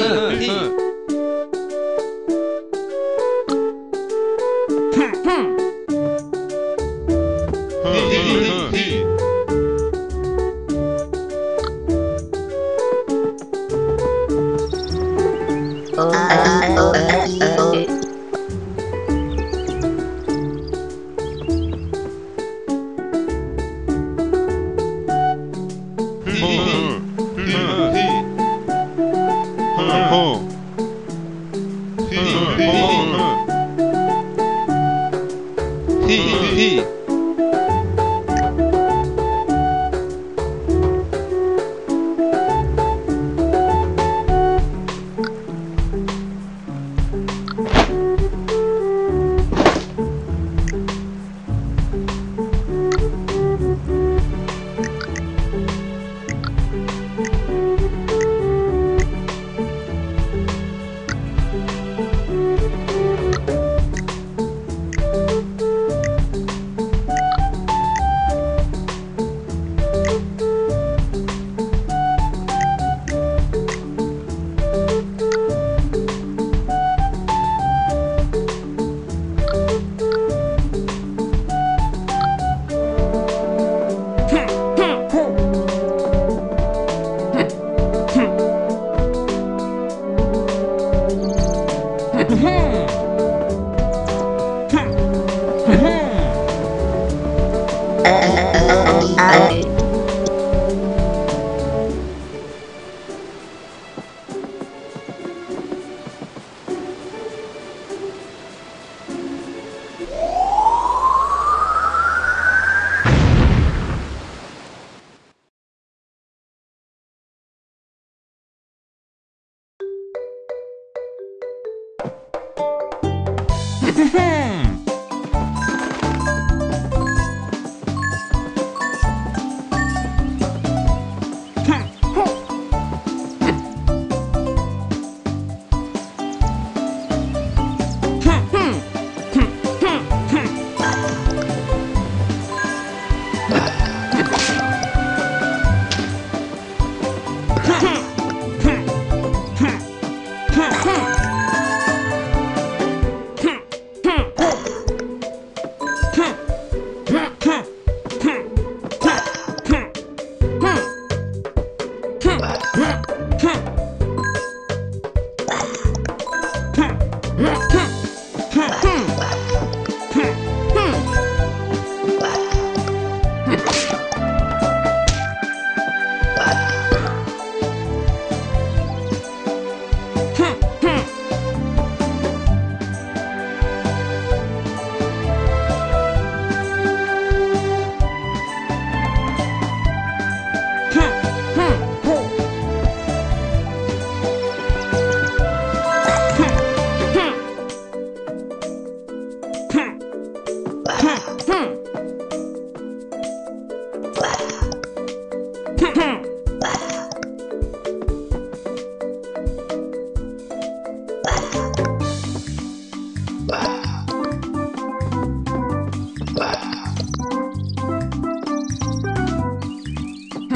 嗯嗯 히, 히.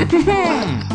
Hmm.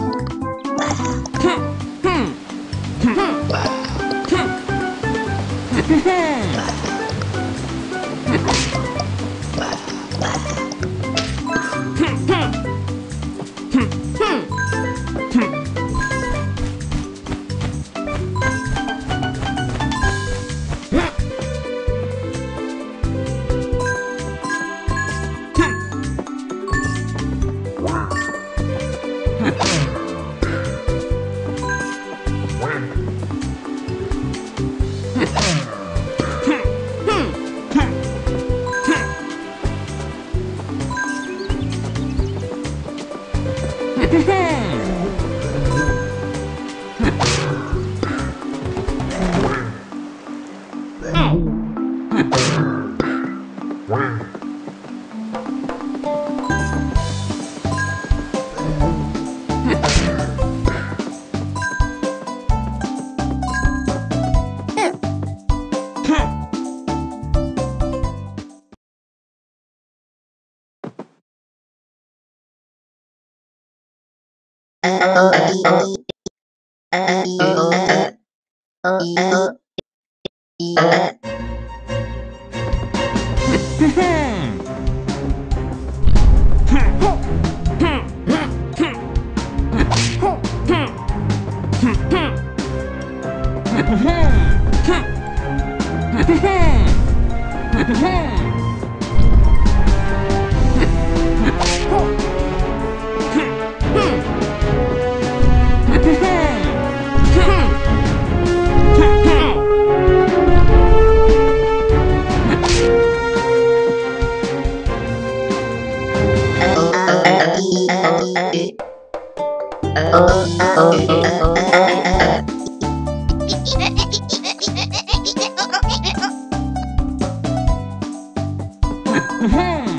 Uh, Yeah. Mm-hmm.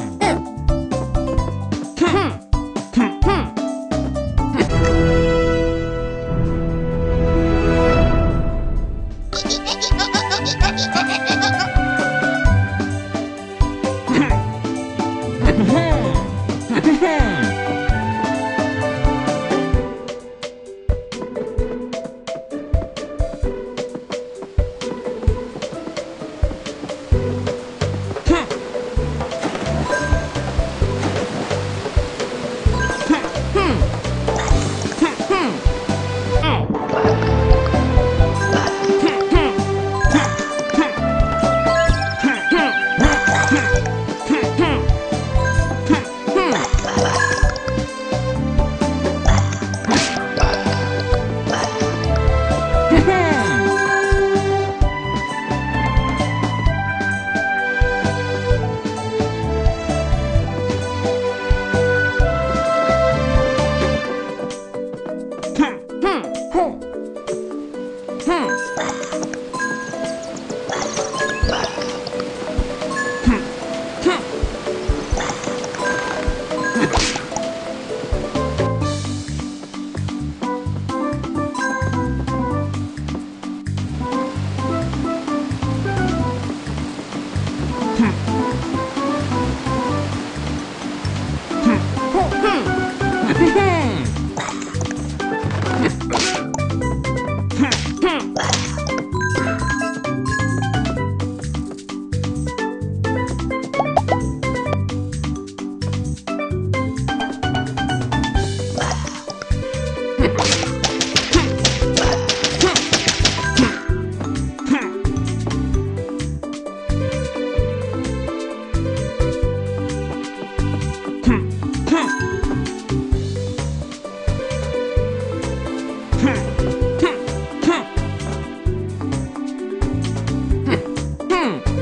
Hmm.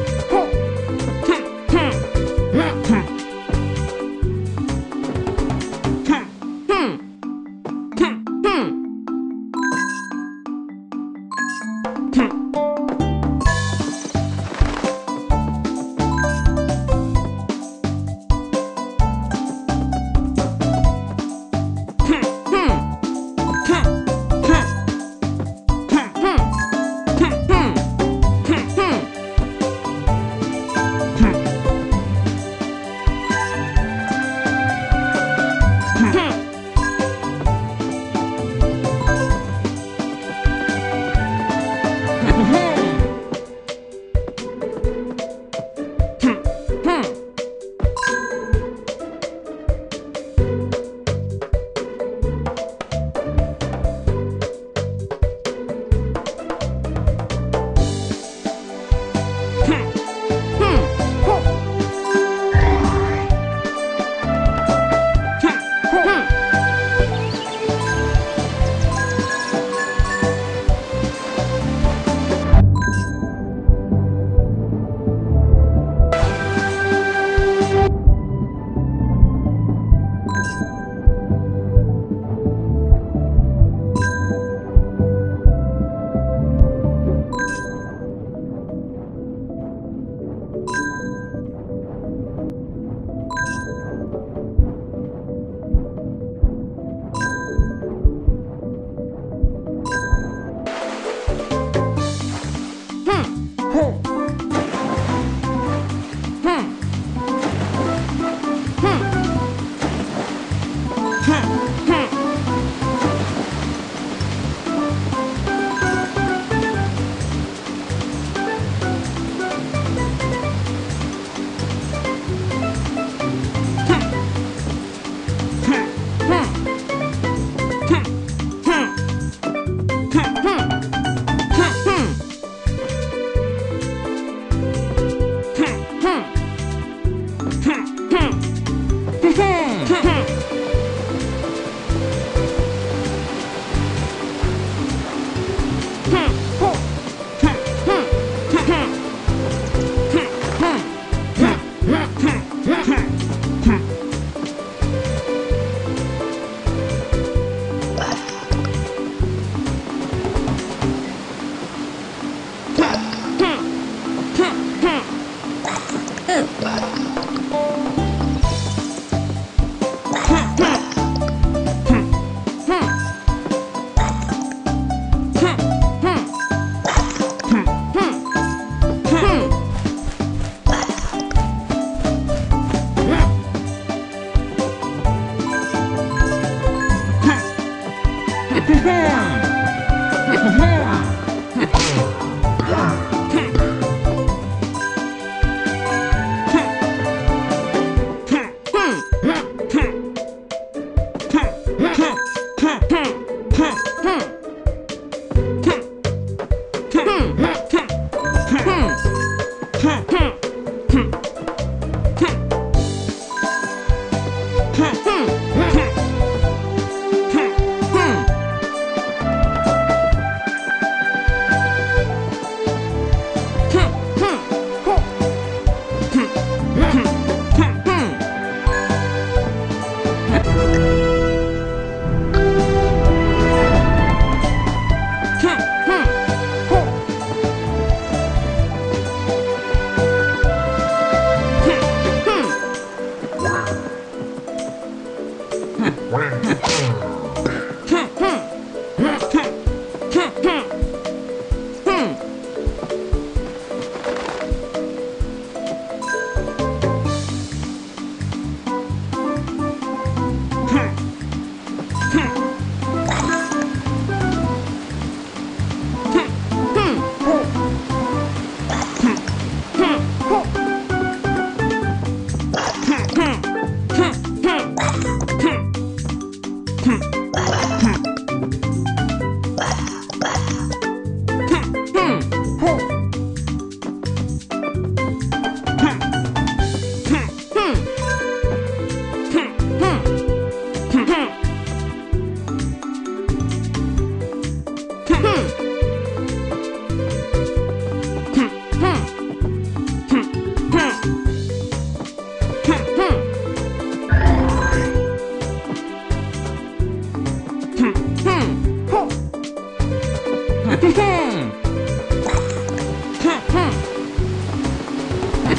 Hmm.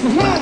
Hmm.